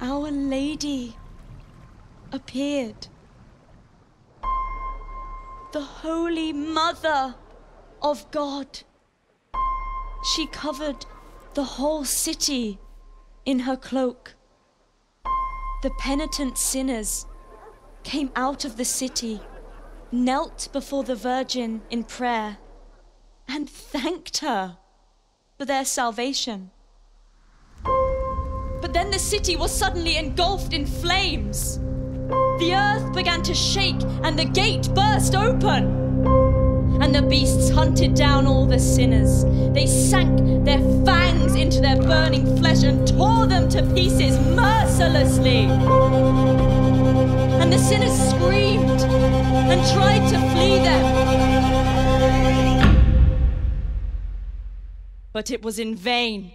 Our Lady appeared. The Holy Mother of God. She covered the whole city in her cloak. The penitent sinners came out of the city, knelt before the Virgin in prayer, and thanked her for their salvation. Then the city was suddenly engulfed in flames. The earth began to shake and the gate burst open. And the beasts hunted down all the sinners. They sank their fangs into their burning flesh and tore them to pieces mercilessly. And the sinners screamed and tried to flee them. But it was in vain.